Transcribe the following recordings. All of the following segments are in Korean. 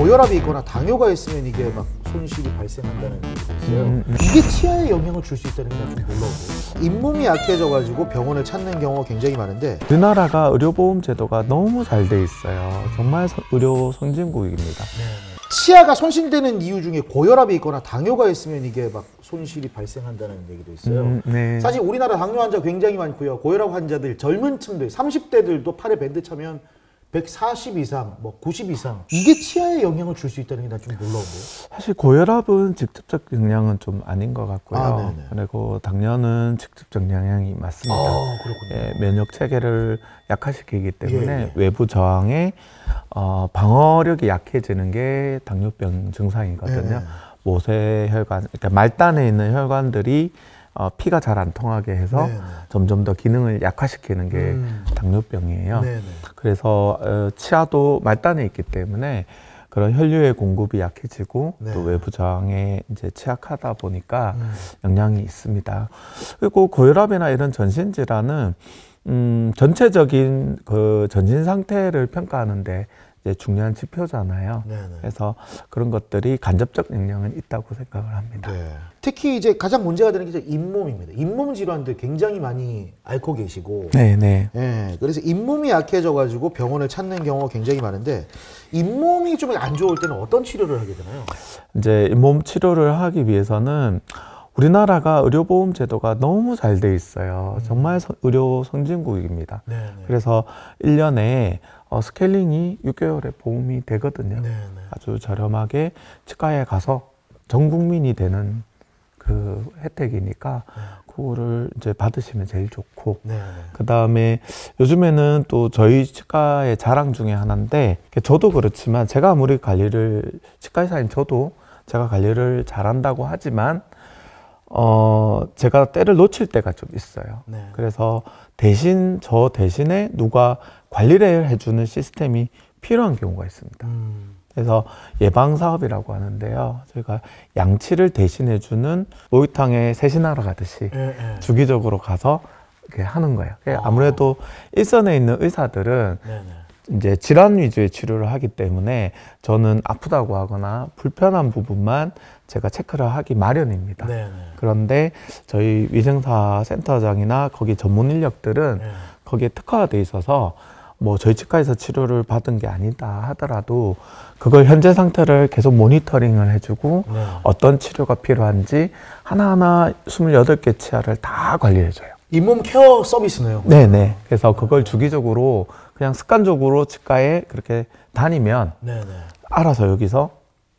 고혈압이 있거나 당뇨가 있으면 이게 막 손실이 발생한다는 얘기가 있어요. 음, 음. 이게 치아에 영향을 줄 수 있다는 게좀 놀라워요. 잇몸이 약해져가지고 병원을 찾는 경우가 굉장히 많은데 우리나라가 의료보험 제도가 너무 잘 돼 있어요. 정말 서- 의료 선진국입니다. 치아가 손실되는 이유 중에 고혈압이 있거나 당뇨가 있으면 이게 막 손실이 발생한다는 얘기도 있어요. 음, 네. 사실 우리나라 당뇨 환자 굉장히 많고요. 고혈압 환자들 젊은 층들 30대들도 팔에 밴드 차면 140 이상, 뭐 90 이상 이게 치아에 영향을 줄 수 있다는 게난좀 놀라운데요. 사실 고혈압은 직접적 영향은 좀 아닌 것 같고요. 아. 그리고 당뇨는 직접적 영향이 많습니다. 아. 예, 면역 체계를 약화시키기 때문에 예, 예. 외부 저항에 어, 방어력이 약해지는 게 당뇨병 증상이거든요. 예. 모세 혈관, 그러니까 말단에 있는 혈관들이 어, 피가 잘 안 통하게 해서 네네. 점점 더 기능을 약화시키는 게 음. 당뇨병이에요. 네네. 그래서 어, 치아도 말단에 있기 때문에 그런 혈류의 공급이 약해지고 네. 또 외부 저항에 이제 취약하다 보니까 음. 영향이 있습니다. 그리고 고혈압이나 이런 전신 질환은 음, 전체적인 그 전신 상태를 평가하는데 이제 중요한 지표잖아요. 네네. 그래서 그런 것들이 간접적 영향은 있다고 생각을 합니다. 네. 특히 이제 가장 문제가 되는 게 이제 잇몸입니다. 잇몸 질환들 굉장히 많이 앓고 계시고 네, 네. 예, 그래서 잇몸이 약해져 가지고 병원을 찾는 경우가 굉장히 많은데 잇몸이 좀 안 좋을 때는 어떤 치료를 하게 되나요? 이제 몸 치료를 하기 위해서는 우리나라가 의료보험 제도가 너무 잘 돼 있어요. 정말 서- 의료 선진국입니다. 네, 그래서 1년에 어, 스케일링이 6개월에 보험이 되거든요. 네, 네. 아주 저렴하게 치과에 가서 전 국민이 되는 그 혜택이니까 그거를 이제 받으시면 제일 좋고 네, 네. 그 다음에 요즘에는 또 저희 치과의 자랑 중에 하나인데 저도 그렇지만 제가 아무리 관리를 치과 의사인 저도 제가 관리를 잘한다고 하지만 어 제가 때를 놓칠 때가 좀 있어요. 네. 그래서 대신 저 대신에 누가 관리를 해주는 시스템이 필요한 경우가 있습니다. 음, 그래서 예방 사업이라고 하는데요. 저희가 양치를 대신해주는 목욕탕에 세신하러 가듯이 예, 예. 주기적으로 가서 이렇게 하는 거예요. 아. 아무래도 일선에 있는 의사들은 네, 네. 이제 질환 위주의 치료를 하기 때문에 저는 아프다고 하거나 불편한 부분만 제가 체크를 하기 마련입니다. 네, 네. 그런데 저희 위생사 센터장이나 거기 전문 인력들은 네. 거기에 특화돼 있어서 뭐 저희 치과에서 치료를 받은 게 아니다 하더라도 그걸 현재 상태를 계속 모니터링을 해주고 네. 어떤 치료가 필요한지 하나하나 28개 치아를 다 관리해줘요. 잇몸 케어 서비스네요. 네 네. 그래서 그걸 주기적으로 그냥 습관적으로 치과에 그렇게 다니면 네, 네. 알아서 여기서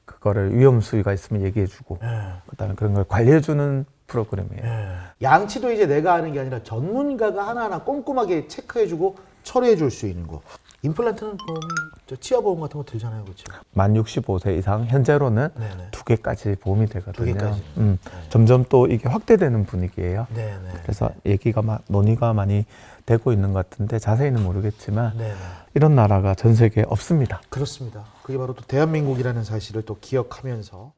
그거를 위험 수위가 있으면 얘기해주고 예. 그다음에 그런 걸 관리해주는 프로그램이에요. 예. 양치도 이제 내가 하는 게 아니라 전문가가 하나하나 꼼꼼하게 체크해주고 처리해줄 수 있는 거. 임플란트는 보험이 저 치아 보험 같은 거 들잖아요, 그렇죠? 만 65세 이상 현재로는 네네. 두 개까지 보험이 되거든요. 두 개까지. 음, 점점 또 이게 확대되는 분위기예요. 네네. 그래서 얘기가 막 논의가 많이 되고 있는 것 같은데 자세히는 모르겠지만 네네. 이런 나라가 전 세계에 없습니다. 그렇습니다. 그게 바로 또 대한민국이라는 사실을 또 기억하면서